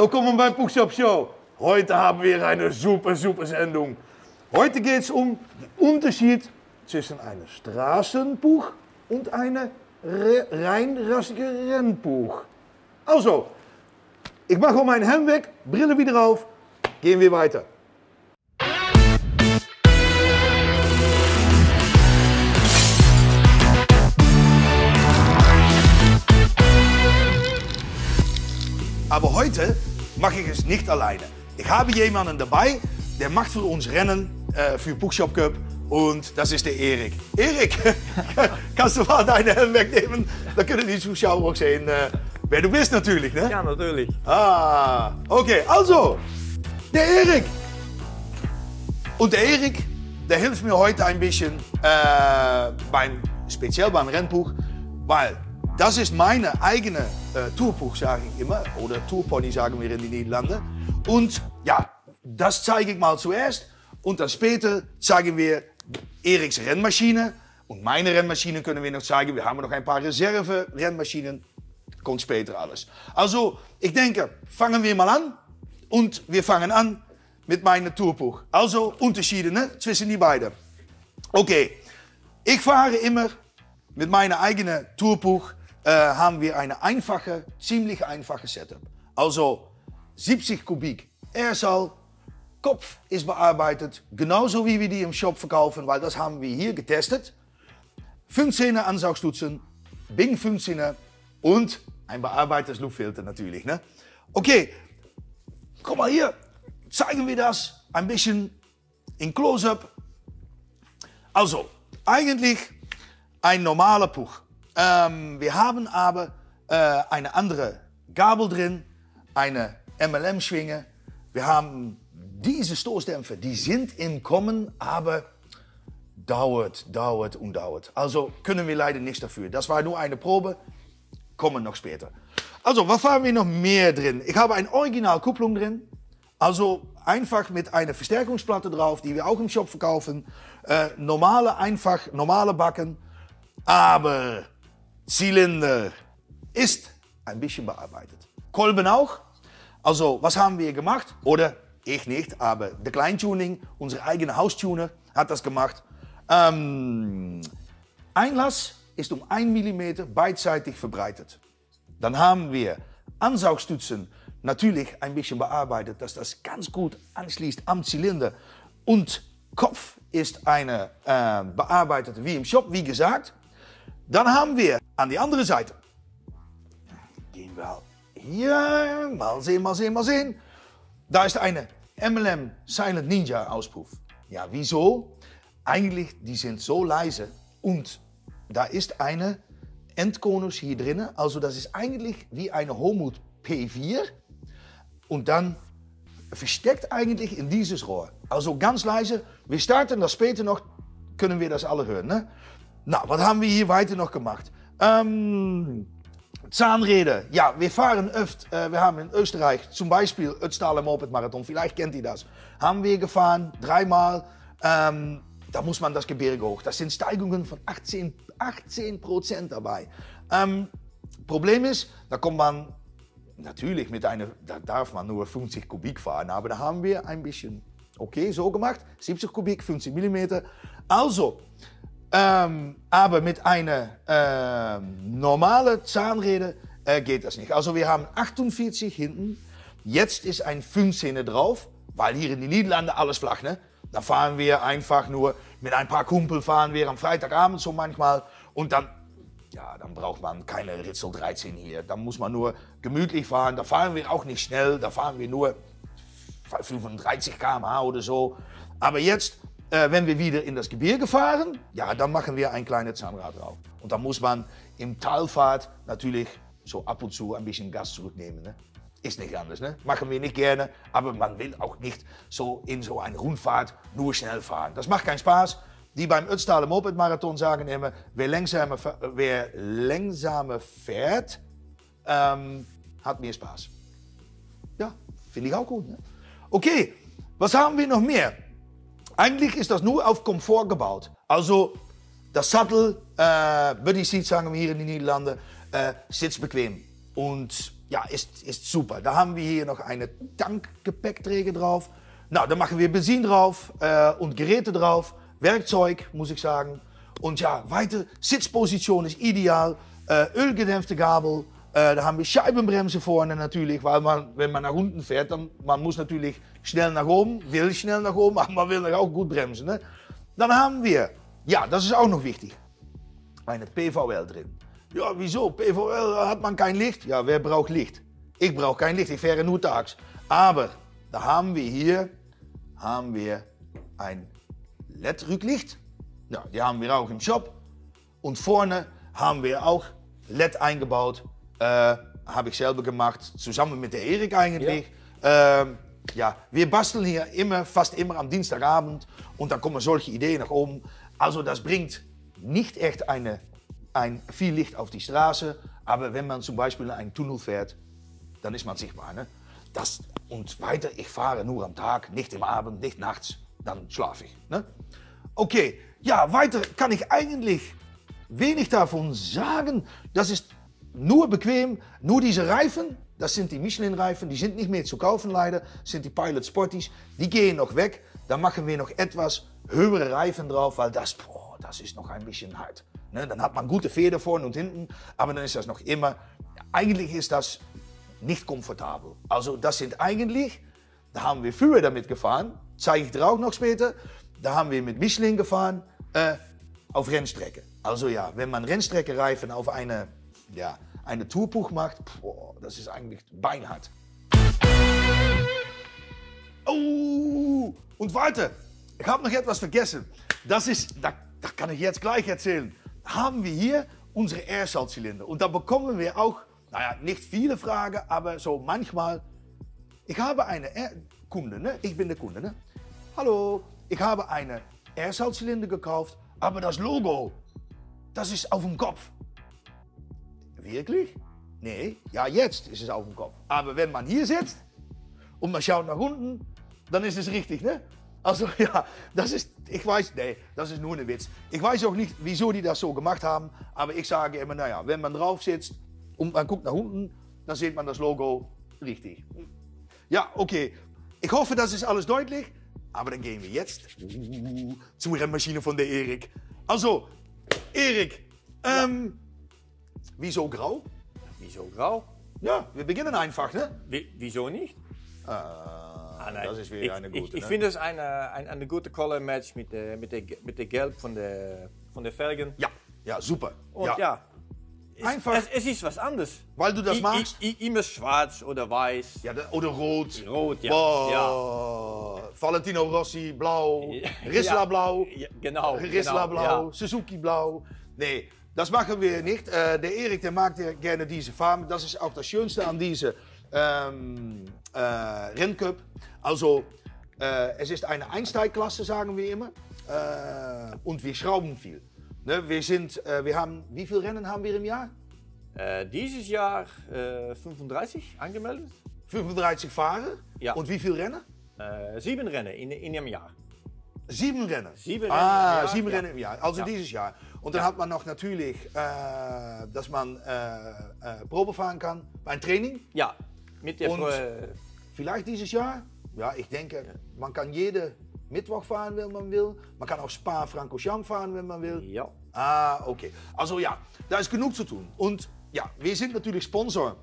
Willkommen beim Buchshop Show. Heute haben wir eine super, super Sendung. Heute geht es um den Unterschied zwischen einem Straßenbuch und einem re reinrassigen Rennbuch. Also, ich mache meinen Helm weg, Brille wieder auf, gehen wir weiter. Aber heute mache ich es nicht alleine. Ich habe jemanden dabei, der macht für uns Rennen äh, für Bookshop Cup und das ist der Erik. Erik, kannst du mal deine Helm wegnehmen? Dann können die Zuschauer auch sehen, äh, wer du bist natürlich. Ne? Ja, natürlich. Ah, okay, also, der Erik. Und der Erik, der hilft mir heute ein bisschen, äh, beim, speziell beim Rennbuch, weil das ist meine eigene äh, Tourbuch, sage immer, oder Tourpony sagen wir in den Niederlanden. Und ja, das zeige ich mal zuerst und dann später zeigen wir Eriks Rennmaschine. Und meine Rennmaschine können wir noch zeigen. Wir haben noch ein paar Reserve-Rennmaschinen. Kommt später alles. Also, ich denke, fangen wir mal an. Und wir fangen an mit meinem Tourbuch. Also, Unterschiede ne, zwischen die beiden. Okay, ich fahre immer mit meinem eigenen Tourbuch äh, haben wir eine einfache, ziemlich einfache Setup. Also 70 Kubik Airsoll, Kopf ist bearbeitet, genauso wie wir die im Shop verkaufen, weil das haben wir hier getestet. 15er Ansaugstutzen, Bing 15er und ein bearbeitetes Luftfilter natürlich. Ne? Okay, komm mal hier, zeigen wir das ein bisschen in Close-up. Also, eigentlich ein normaler Puch. Ähm, wir haben aber äh, eine andere Gabel drin, eine MLM-Schwinge. Wir haben diese Stoßdämpfer, die sind im Kommen, aber dauert, dauert und dauert. Also können wir leider nichts dafür. Das war nur eine Probe, kommen noch später. Also, was haben wir noch mehr drin? Ich habe eine Originalkupplung drin. Also einfach mit einer Verstärkungsplatte drauf, die wir auch im Shop verkaufen. Äh, normale, einfach, normale Backen. Aber Zylinder ist ein bisschen bearbeitet. Kolben auch. Also, was haben wir gemacht? Oder ich nicht, aber der Kleintuning, unser eigener Haustuner, hat das gemacht. Ähm, Einlass ist um 1 mm beidseitig verbreitet. Dann haben wir Ansaugstützen natürlich ein bisschen bearbeitet, dass das ganz gut anschließt am Zylinder. Und Kopf ist eine äh, bearbeitet wie im Shop, wie gesagt. Dann haben wir an die andere Seite. Gehen wir hier, mal sehen, mal sehen, mal sehen. Da ist eine MLM Silent Ninja Auspuff. Ja, wieso? Eigentlich, die sind so leise und da ist eine Endkonus hier drin. Also das ist eigentlich wie eine Homut P4 und dann versteckt eigentlich in dieses Rohr. Also ganz leise. Wir starten das später noch, können wir das alle hören. Na, was haben wir hier weiter noch gemacht? Ähm, Zahnräder. Ja, wir fahren oft, äh, wir haben in Österreich zum Beispiel Ötztaler Moped Marathon, vielleicht kennt ihr das. Haben wir gefahren, dreimal. Ähm, da muss man das Gebirge hoch. Das sind Steigungen von 18, 18 Prozent dabei. Ähm, Problem ist, da man natürlich mit einer, da darf man nur 50 Kubik fahren, aber da haben wir ein bisschen, okay, so gemacht, 70 Kubik, 50 Millimeter. Also, ähm, aber mit einer ähm, normalen Zahnräder äh, geht das nicht. Also wir haben 48 hinten, jetzt ist ein 15er drauf, weil hier in den Niederlanden alles flach, ne? Da fahren wir einfach nur mit ein paar Kumpel fahren wir am Freitagabend so manchmal und dann ja, dann braucht man keine Ritzel 13 hier. Da muss man nur gemütlich fahren. Da fahren wir auch nicht schnell. Da fahren wir nur 35 km/h oder so. Aber jetzt, äh, wenn wir wieder in das Gebirge fahren, ja, dann machen wir ein kleines Zahnrad drauf. Und dann muss man im Talfahrt natürlich so ab und zu ein bisschen Gas zurücknehmen. Ne? Ist nicht anders, ne? machen wir nicht gerne. Aber man will auch nicht so in so eine Rundfahrt nur schnell fahren. Das macht keinen Spaß. Die beim Ötztaler Moped Marathon sagen immer, wer langsamer, wer langsamer fährt, ähm, hat mehr Spaß. Ja, finde ich auch gut. Ne? Okay, was haben wir noch mehr? Eigentlich ist das nur auf Komfort gebaut. Also das Sattel, äh, Buddy Seat sagen hier in den Niederlanden, äh, sitzt bequem. Und ja, ist, ist super. Da haben wir hier noch eine Tankgepäckträger drauf. Nou, da machen wir Benzin drauf äh, und Geräte drauf. Werkzeug, muss ich sagen. Und ja, weiter, Sitzposition ist ideal. Äh, ölgedämpfte Gabel. Äh, da haben wir Scheibenbremse vorne natürlich, weil man, wenn man nach unten fährt, dann man muss natürlich schnell nach oben, will schnell nach oben, aber man will auch gut bremsen. Ne? Dann haben wir, ja, das ist auch noch wichtig, eine PVL drin. Ja, wieso? PVL hat man kein Licht. Ja, wer braucht Licht? Ich brauche kein Licht, ich fahre nur tags. Aber da haben wir hier haben wir ein LED-Rücklicht. Ja, die haben wir auch im Shop. Und vorne haben wir auch LED eingebaut. Äh, Habe ich selber gemacht, zusammen mit der Erik eigentlich. Ja. Ähm, ja, wir basteln hier immer, fast immer am Dienstagabend und dann kommen solche Ideen nach oben. Also das bringt nicht echt eine, ein, viel Licht auf die Straße, aber wenn man zum Beispiel in einen Tunnel fährt, dann ist man sichtbar. Ne? Das, und weiter, ich fahre nur am Tag, nicht im Abend, nicht nachts, dann schlafe ich. Ne? Okay, ja, weiter kann ich eigentlich wenig davon sagen. Das ist nur bequem, nur diese Reifen, das sind die Michelin-Reifen, die sind nicht mehr zu kaufen leider, sind die Pilot Sporties, die gehen noch weg. Da machen wir noch etwas höhere Reifen drauf, weil das, boah, das ist noch ein bisschen hart. Ne? Dann hat man gute Feder vorne und hinten, aber dann ist das noch immer, eigentlich ist das nicht komfortabel. Also das sind eigentlich, da haben wir früher damit gefahren, zeige ich dir auch noch später, da haben wir mit Michelin gefahren äh, auf Rennstrecke. Also ja, wenn man Rennstrecke-Reifen auf eine, ja, eine Tourpuch macht, boah, das ist eigentlich beinhart. Oh, und warte, ich habe noch etwas vergessen. Das ist, da, da kann ich jetzt gleich erzählen. Haben wir hier unsere Airsaltzylinder und da bekommen wir auch naja, nicht viele Fragen, aber so manchmal. Ich habe eine er Kunde, ne? ich bin der Kunde. Ne? Hallo, ich habe eine Airsaltzylinder gekauft, aber das Logo, das ist auf dem Kopf. Wirklich? Nee, ja, jetzt ist es auf dem Kopf. Aber wenn man hier sitzt und man schaut nach unten, dann ist es richtig, ne? Also ja, das ist, ich weiß, nee, das ist nur ein Witz. Ich weiß auch nicht, wieso die das so gemacht haben, aber ich sage immer, naja, wenn man drauf sitzt, und man guckt nach unten, dann sieht man das Logo richtig. Ja, okay. Ich hoffe, das ist alles deutlich. Aber dann gehen wir jetzt uh, zur Rennmaschine von der Erik. Also, Erik, ähm, ja. Wieso grau? Wieso grau? Ja, wir beginnen einfach, ne? Wie, wieso nicht? Ah, ah das ist wieder ich, eine gute. Ich, ich ne? finde es eine, eine, eine gute Color Match mit der, mit der, mit der Gelb von der, von der Felgen. Ja, ja, super. Und ja, ja Einfach. Es, es, ist was anderes. Weil du das I, magst? I, I, immer schwarz oder weiß. Ja, oder rot. Rot, ja. Boah. ja. Valentino Rossi, blau. Rissler ja, blau. Genau. Rissler genau, blau. Suzuki blau. Nee, das machen wir nicht. Äh, der Erik der mag gerne diese Farben. Das ist auch das Schönste an diese ähm, äh, Renncup. Also, äh, es ist eine Einsteigklasse, sagen wir immer. Und wir schrauben viel. Ne, wir, sind, wir haben, wie viele Rennen haben wir im Jahr? Dieses Jahr äh, 35 angemeldet. 35 Fahrer? Ja. Und wie viele Rennen? Sieben Rennen in, in einem Jahr. Sieben Rennen? Sieben Rennen ah, im Jahr. sieben ja. Rennen im Jahr. Also ja. dieses Jahr. Und dann ja. hat man noch natürlich, äh, dass man äh, Probe fahren kann beim Training. Ja, mit der Und vielleicht dieses Jahr? Ja, ich denke, man kann jede Mittwoch fahren, wenn man will. Man kann auch Spa-Francorchamps fahren, wenn man will. Ja. Ah, okay. Also ja, da ist genug zu tun. Und ja, wir sind natürlich Sponsor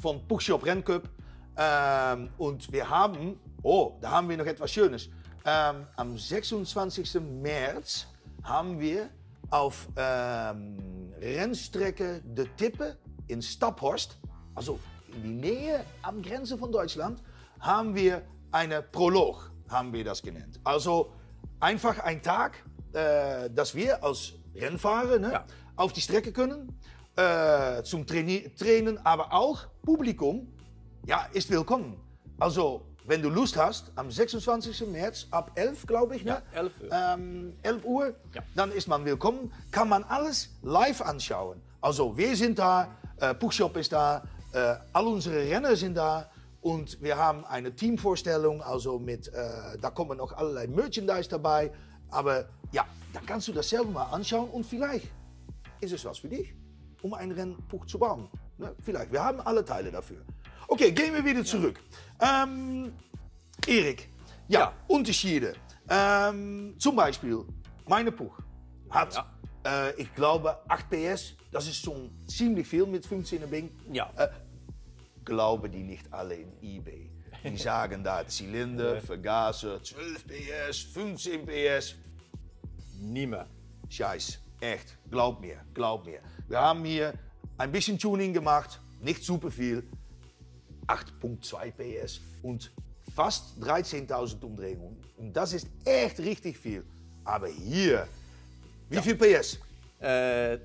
von Puchshop Renncup. Ähm, und wir haben, oh, da haben wir noch etwas Schönes. Ähm, am 26. März haben wir auf ähm, Rennstrecke De Tippe in Staphorst, also in die Nähe am Grenze von Deutschland, haben wir eine Prolog haben wir das genannt. Also einfach ein Tag, äh, dass wir als Rennfahrer ne, ja. auf die Strecke können, äh, zum Traini Trainen, aber auch Publikum, ja, ist willkommen. Also, wenn du Lust hast, am 26. März ab 11, glaube ich, ne? ja, 11 Uhr, ähm, 11 Uhr ja. dann ist man willkommen. Kann man alles live anschauen. Also, wir sind da, äh, Puchshop ist da, äh, all unsere Renner sind da. Und wir haben eine Teamvorstellung, also mit, äh, da kommen noch allerlei Merchandise dabei. Aber ja, dann kannst du das selber mal anschauen und vielleicht ist es was für dich, um ein Rennbuch zu bauen. Ne? Vielleicht. Wir haben alle Teile dafür. Okay, gehen wir wieder zurück. Ähm, Erik, ja, Ja. Unterschiede. Ähm, zum Beispiel, meine Puch hat, Ja. äh, ich glaube, 8 PS. Das ist schon ziemlich viel mit 15er Bing. Ja. Äh, glaube die nicht alle in eBay. Die sagen da Zylinder, Vergaser, 12 PS, 15 PS. Niet meer. Scheiß, echt, glaub mir, glaub mir. Wir haben hier ein bisschen Tuning gemacht, nicht super viel. 8.2 PS und fast 13.000 Umdrehungen. Und das ist echt richtig viel. Aber hier, wie viel PS? Äh,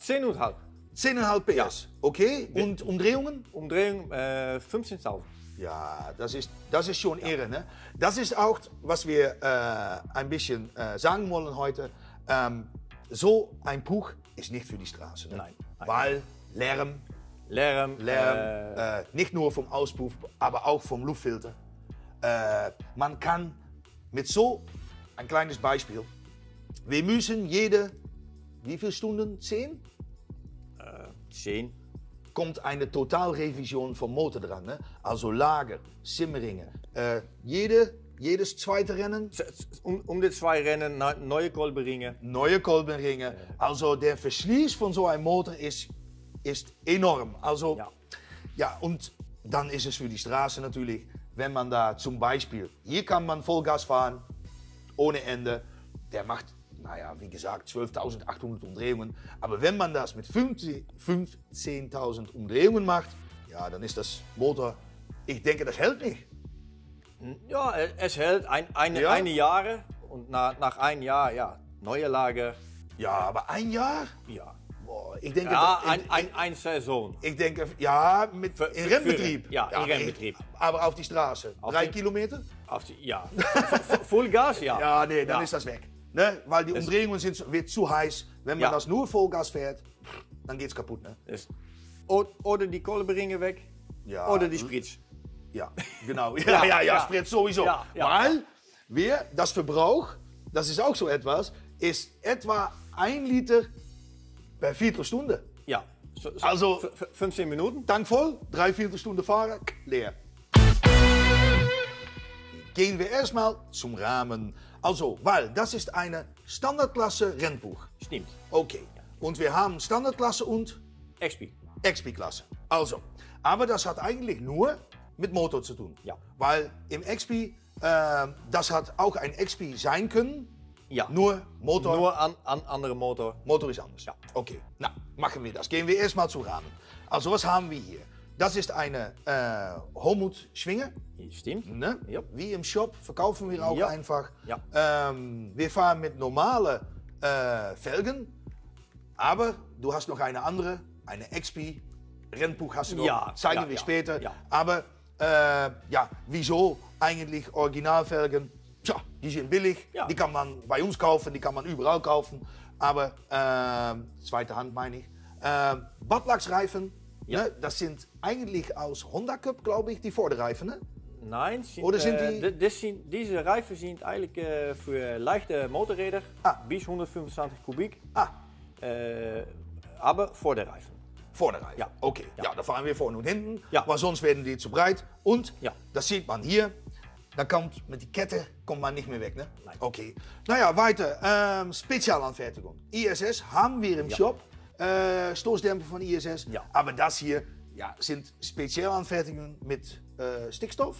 10,5. 10,5 PS, okay? Und Umdrehungen? Umdrehung äh, 15.000. Ja, das ist, das ist schon Ehre. Ne? Das ist auch, was wir äh, ein bisschen äh, sagen wollen heute. Ähm, so ein Puch ist nicht für die Straße. Ne? Nein. Weil Lärm, Lärm. Lärm äh, äh, nicht nur vom Auspuff, aber auch vom Luftfilter. Äh, man kann mit so, ein kleines Beispiel, wir müssen jede, wie viele Stunden? Zehn? 10. kommt eine Totalrevision vom Motor dran. Ne? Also Lager, Simmeringen. Äh, jede, jedes zweite Rennen, Um, um de zwei Rennen ne- neue Kolberingen. neue Kolbenringen. Also der Verschließ von so einem Motor ist, ist enorm. Also, Ja. ja, und dann ist es für die Straße natürlich, wenn man da zum Beispiel, hier kann man Vollgas fahren, ohne Ende. Der macht, naja, wie gesagt, 12.800 Umdrehungen. Aber wenn man das mit 50 15.000 Umdrehungen macht, ja, dann ist das Motor, ich denke, das hält nicht. Ja, äh, es hält ein, eine, Ja? eine Jahre und nach, nach ein Jahr, ja, neue Lager. Ja, aber ein Jahr? Ja, ich denke, ja das- ein, ich, ein, ein Saison. ich denke, ja, mit, Für- in Rennbetrieb. für- ja, in ich- Rennbetrieb. Aber auf die Straße. Auf Drei die- Kilometer? Auf die, ja, Fu- Full Gas, ja. Ja, nee, dann Ja. ist das weg. Ne? Weil die Umdrehungen sind, wird zu heiß. Wenn man Ja. das nur Vollgas fährt, dann geht's kaputt. Ne? Oder die Kolberingen weg, Ja. oder die Spritz. Ja, genau. Ja, ja, ja, ja. Sprit sowieso. Ja, ja. Weil wir, das Verbrauch, das ist auch so etwas, ist etwa ein Liter per Viertelstunde. Ja, so, so, Also- f- f- 15 Minuten. Tank voll, drei Viertelstunde fahren, leer. Gehen wir erstmal zum Rahmen. Also, weil das ist eine Standardklasse Rennbuch. Stimmt. Okay. Und wir haben Standardklasse und XP. XP-Klasse. Also, aber das hat eigentlich nur mit Motor zu tun. Ja. Weil im XP, äh, das hat auch ein XP sein können, Ja. nur Motor, Nur an, an andere Motor. Motor ist anders. Ja. Okay, na, machen wir das. Gehen wir erstmal zum Rahmen. Also, was haben wir hier? Das ist eine äh, Homut-Schwinge. Stimmt. Ne? Ja. Wie im Shop verkaufen wir auch Ja. einfach. Ja. Ähm, wir fahren mit normalen äh, Felgen, aber du hast noch eine andere, eine XP. Rennbuch hast du noch, Ja, zeigen wir ja, später. ja. Aber äh, ja, wieso eigentlich Originalfelgen? Tja, die sind billig, Ja. die kann man bei uns kaufen, die kann man überall kaufen. Aber äh, zweite Hand meine ich. Äh, Badlachsreifen, Ja. ne, das sind eigentlich aus Honda Cup, glaube ich, die Vorderreifen. Ne? Nein, sind, Oder sind die- di- das sind, diese Reifen sind eigentlich für leichte Motorräder Ah. bis 125 Kubik, Ah, aber vor der Reifen. Vorderreifen. Ja. Okay, ja. Ja. da fahren wir vorne und hinten, Ja. weil sonst werden die zu breit. Und, Ja. das sieht man hier, da kommt mit die Kette kommt man nicht mehr weg. Ne? Nein. Okay. Naja, weiter. Ähm, Spezialanfertigung. ISS haben wir im Ja. Shop. Äh, Stoßdämpfer von ISS. Ja. Aber das hier ja, sind Spezialanfertigungen mit äh, Stickstoff,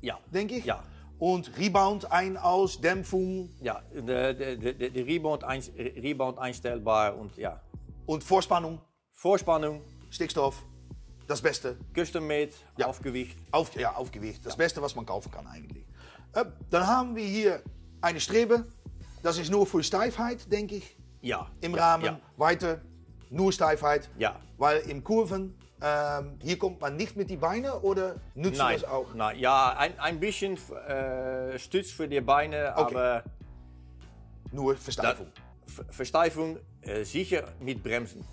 Ja. denke ich. Ja. Und Rebound, Ein-, Aus, Dämpfung Ja, de, de, de, de, Rebound, Rebound einstellbar und ja, und Vorspannung, Vorspannung, Stickstoff. Das Beste. custom made, Ja. Aufgewicht. Auf, ja, Aufgewicht. Das Beste, was man kaufen kann eigentlich. Äh, dann haben wir hier eine Strebe. Das ist nur für Steifheit, denke ich, Ja. im ja, Rahmen. Ja. Weiter nur Steifheit. Ja. Weil im Kurven, ähm, hier kommt man nicht mit die Beine oder nützt Nein, das auch? nein, ja, ein, ein bisschen äh, Stütz für die Beine, Okay. aber Nur Versteifung. Ver- Versteifung äh, sicher mit Bremsen.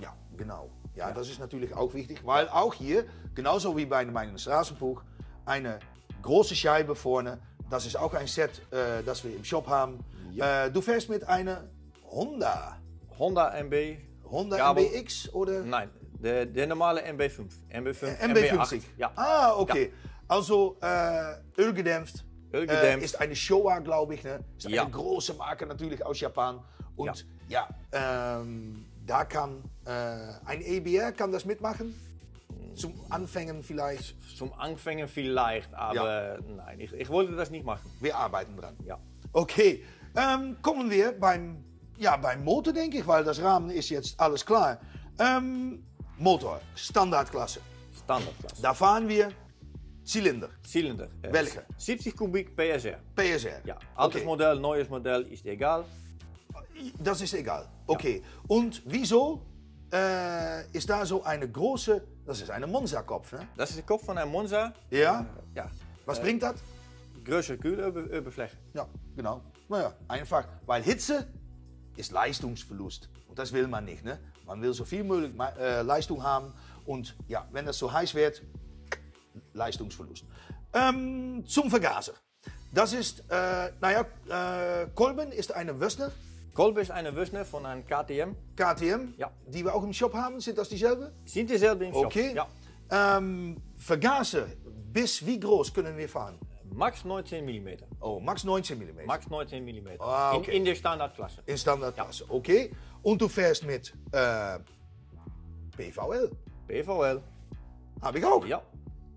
Ja, genau. Ja, das ist natürlich auch wichtig, weil auch hier, genauso wie bei meinem Straßenbuch, eine große Scheibe vorne. Das ist auch ein Set, äh, das wir im Shop haben. Ja. Äh, du fährst mit einer Honda. Honda MB. Honda Gabel. MBX oder? Nein, Der, der normale MB5. MB5, MB50. Ja. Ah, okay. Also äh, ölgedämpft. Ölgedämpft. Äh, ist eine Showa, glaube ich. Ne? Ist Ja. eine große Marke natürlich aus Japan. Und ja, ähm, da kann äh, ein EBR kann das mitmachen. Zum Anfängen vielleicht. Zum Anfängen vielleicht, aber nein, ich, ich wollte das nicht machen. Wir arbeiten dran. Ja. Okay, ähm, kommen wir beim, ja, beim Motor, denke ich, weil das Rahmen ist jetzt alles klar. Ähm, Motor, Standardklasse. Standardklasse. Da fahren wir Zylinder, Zylinder. Welche? 70 Kubik PSR. PSR. Ja, altes okay. Modell, neues Modell ist egal. Das ist egal. Okay, und wieso äh, ist da so eine große, das ist eine Monza-Kopf, ne? Das ist der Kopf von einem Monza. Ja, Ja. was bringt das? Größere Kühloberfläche. Ja, genau. Naja, einfach, weil Hitze ist Leistungsverlust. Und das will man nicht. Ne? Man will so viel möglich äh, Leistung haben. Und ja, wenn das so heiß wird, Leistungsverlust. Ähm, zum Vergaser. Das ist, äh, naja, äh, Kolben ist eine Wössner, Kolbe ist eine Wüssner von einem KTM. KTM, Ja. die wir auch im Shop haben. Sind das dieselbe? Sind dieselbe im Shop. Okay. Ja. Ähm, Vergaser, bis wie groß können wir fahren? Max 19 mm. Oh, max 19 mm. Max 19 mm. Ah, okay. in, in der Standardklasse. In Standardklasse, okay. Und du fährst mit äh, PVL. PVL. Habe ich auch. Ja,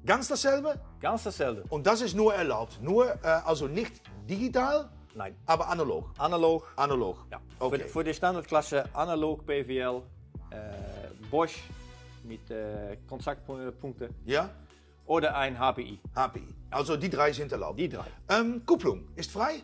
Ganz dasselbe. ganz dasselbe. Und das ist nur erlaubt. Nur, äh, also nicht digital, Nein, aber analog. analog. Analog. Ja. Okay. Für, für die Standardklasse analog PVL. Äh, Bosch mit äh, Kontaktpunkten. Ja? Oder ein HPI. HPI. Also die drei sind erlaubt. Die drei. Ähm, Kupplung ist frei?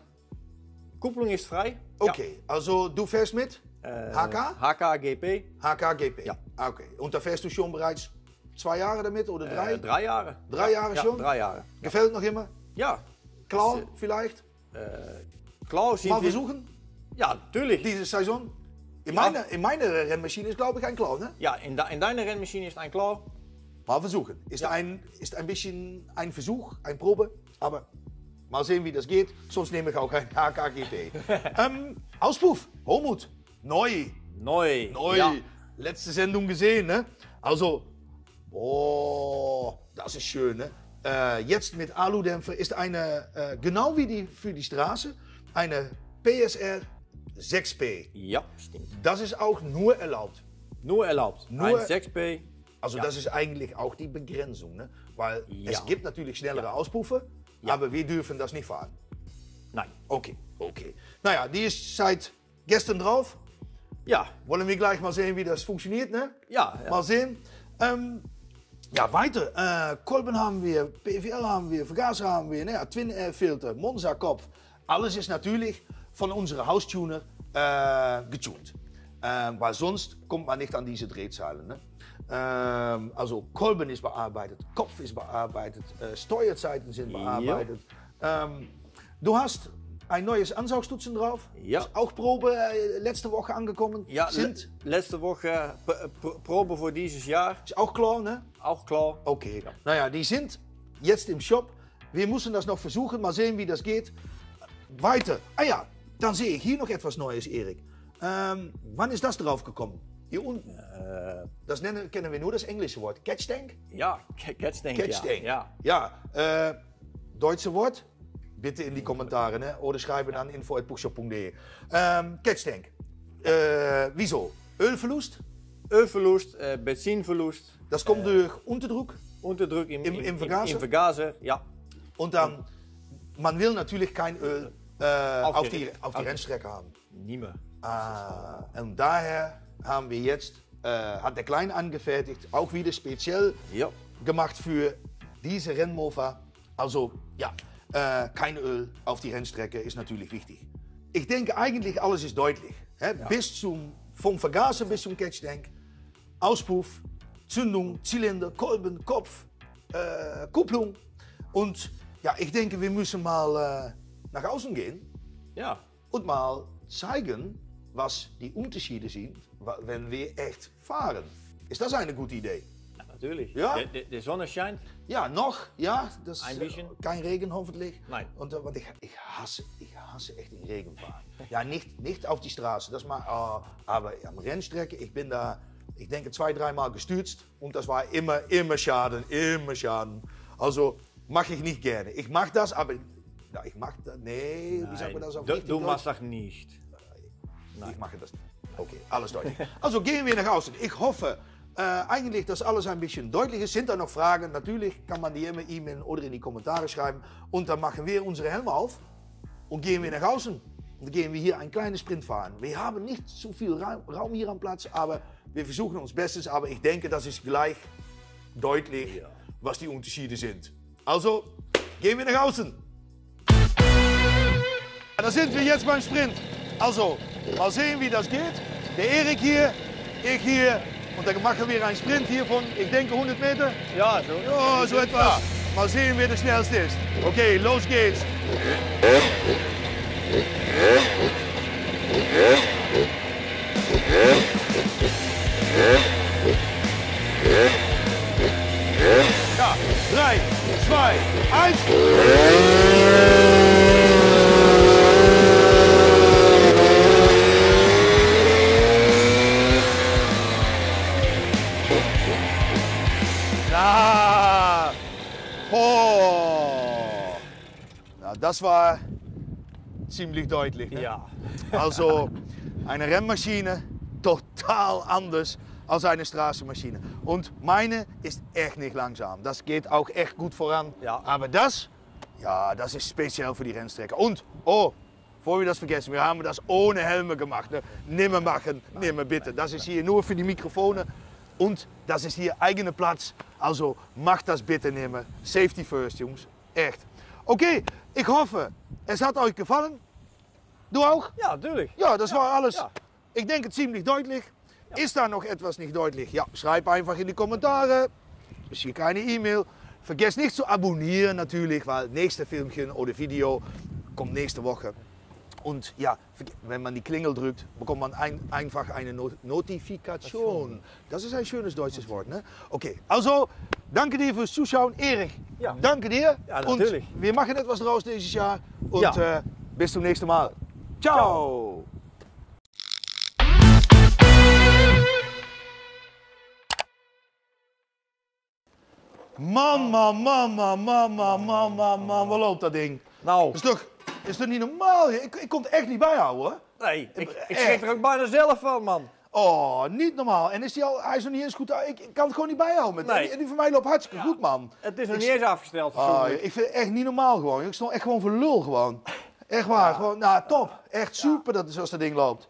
Kupplung ist frei. Okay. Also du fährst mit Ja. Äh, HK? HKGP. HKGP. Ja. Okay. Und da fährst du schon bereits zwei Jahre damit oder drei? Äh, drei Jahre. Drei Jahre ja, schon? Drei Jahre. Gefällt noch immer? Ja. Klar, vielleicht? Klar sind Mal versuchen, Ja, natürlich. diese Saison? In, Ja. meiner, in meiner Rennmaschine ist glaube ich ein Klau, ne? Ja, in, de, in deiner Rennmaschine ist ein Klar. Mal versuchen. Ist, ein, ist ein bisschen ein Versuch, ein Probe. Aber mal sehen, wie das geht. Sonst nehme ich auch ein HKGP. ähm, Auspuff, Homut, neu. Neu. Neu. Ja. Letzte Sendung gesehen, ne? Also, oh, das ist schön, ne? Äh, jetzt mit Aludämpfer ist eine, äh, genau wie die für die Straße, eine PSR 6P. Ja, stimmt. Das ist auch nur erlaubt. Nur erlaubt. Nur- Ein 6P. Also Ja. das ist eigentlich auch die Begrenzung, ne? Weil Ja. es gibt natürlich schnellere Ja. Auspuffe, aber wir dürfen das nicht fahren. Nein. Okay, okay. Naja, die ist seit gestern drauf. Ja. Wollen wir gleich mal sehen, wie das funktioniert, ne? Ja, ja. Mal sehen. Ähm, ja, weiter. Äh, Kolben haben wir, PVL haben wir, Vergaser haben wir, ne? ja, Twin Air Filter, Monza Kopf. Alles ist natürlich von unserer Haustuner äh, getuned. Ähm, weil sonst kommt man nicht an diese Drehzahlen. Ne? Ähm, also Kolben ist bearbeitet, Kopf ist bearbeitet, Steuerzeiten sind bearbeitet. Ähm, du hast ein neues Ansaugstutzen drauf. Ja. Ist auch Probe äh, letzte Woche angekommen. Ja, sind, le letzte Woche Probe für dieses Jahr. ist auch klar, ne? Auch klar. Okay. Naja, die sind jetzt im Shop. Wir müssen das noch versuchen, mal sehen, wie das geht. Weiter. Ah ja, dann sehe ich hier noch etwas Neues, Erik. Ähm, wann ist das drauf gekommen? Hier unten. das nennen, kennen wir nur das englische Wort. Catch Tank? Ja, Catch Tank. Catch ja. Tank. Ja. Ja, äh, deutsche Wort? Bitte in die Kommentare, ne? Oder schreiben an info.bookshop.de. Ähm, Catch Tank. Äh, wieso? Ölverlust? Ölverlust, äh, Benzinverlust, Das kommt durch Unterdruck. Unterdruck im, Im- im Vergaser? Im, Vergaser, ja. Und dann, man will natürlich kein Öl äh, auf, die- die, auf die Rennstrecke haben. Mehr. Ah, und daher haben wir jetzt, äh, hat der Klein angefertigt, auch wieder speziell Ja. gemacht für diese Rennmofa. Also ja, äh, kein Öl auf die Rennstrecke ist natürlich wichtig. Ich denke eigentlich alles ist deutlich. Hè? Bis zum, vom Vergaser bis zum Catchtank, Auspuff, Zündung, Zylinder, Kolben, Kopf, äh, Kupplung. Und ja, ich denke, wir müssen mal nach außen gehen Ja. und mal zeigen, was die Unterschiede sind, wenn wir echt fahren. Ist das eine gute Idee? ja natürlich. Ja? De, de, de Sonne scheint. Ja, noch, ja, das Ein bisschen. äh, kein Regen hoffentlich. Nein. Und, want ich, ich, hasse, ich hasse echt den Regen fahren. ja, nicht, nicht auf die Straße, das mal, oh, aber am Rennstrecke, ich bin da, ich denke, zwei, dreimal gestürzt und das war immer, immer Schaden, immer Schaden. Also mache ich nicht gerne. Ich mache das, aber ja, ich mache das, nee, wie sagt man das auf du, richtig du machst das nicht. Ich mache das nicht. Okay, alles deutlich. Also gehen wir nach außen. Ich hoffe äh, eigentlich, dass alles ein bisschen deutlich ist. Sind da noch Fragen? Natürlich kann man die immer e-mailen oder in die Kommentare schreiben. Und dann machen wir unsere Helme auf und gehen wir nach außen. Und dann gehen wir hier einen kleinen Sprint fahren. Wir haben nicht so viel Raum, Raum hier am Platz, aber wir versuchen uns Bestes. Aber ich denke, das ist gleich deutlich, was die Unterschiede sind. Also gehen wir nach außen. Ja, Da sind wir jetzt beim Sprint. Also, mal sehen, wie das geht. Der Erik hier, ich hier. Und dann machen wir einen Sprint hier von, ich denke, 100 Meter. Ja, so. Ja, so etwas. Mal sehen, wer der schnellste ist. Okay, los geht's. Ja, 3, 2, 1. Das war ziemlich deutlich. Ne? Ja. Also eine Rennmaschine total anders als eine Straßenmaschine. Und meine ist echt nicht langsam. Das geht auch echt gut voran. Ja. Aber das, ja, das ist speziell für die Rennstrecke. Und, oh, bevor wir das vergessen, wir haben das ohne Helme gemacht. Ne? Nimmer machen, nimmer bitte. Das ist hier nur für die Mikrofone. Und das ist hier eigene Platz. Also macht das bitte nimmer. Safety first, Jungs. Echt. Okay, ich hoffe, es hat euch gefallen. Du auch? Ja, natuurlijk. Ja, das war alles. ja. Ich denke ziemlich deutlich. Ist da noch etwas nicht deutlich? Ja, schreib einfach in die Kommentare. Misschien keine E-Mail. Vergesst nicht zu abonnieren natürlich, weil nächste Filmchen oder Video kommt nächste Woche. Und ja, wenn man die Klingel drückt, bekommt man ein, einfach eine Notifikation. Das ist ein schönes deutsches Wort. Ne? Okay, also danke dir fürs Zuschauen. Erik, ja. danke dir. Ja, natürlich. Und wir machen etwas draus dieses Jahr. Und ja. äh, bis zum nächsten Mal. Ciao. Ciao. Mama, mama, mama, mama, mama, wat loopt dat ding? Nou. Stuk is toch niet normaal? Ik, ik kon het echt niet bijhouden hoor. nee, ik, ik schrik er ook bijna zelf van, man. Oh, niet normaal. En is die al, hij is nog niet eens goed. Ik, ik kan het gewoon niet bijhouden. Met, Nee. en, die, die van mij loopt hartstikke goed, man. Het is nog Ik- niet eens afgesteld. Oh, ik vind het echt niet normaal gewoon. Ik stond echt gewoon voor lul gewoon. Echt waar. Gewoon, nou, top. Echt super dat zoals dat ding loopt.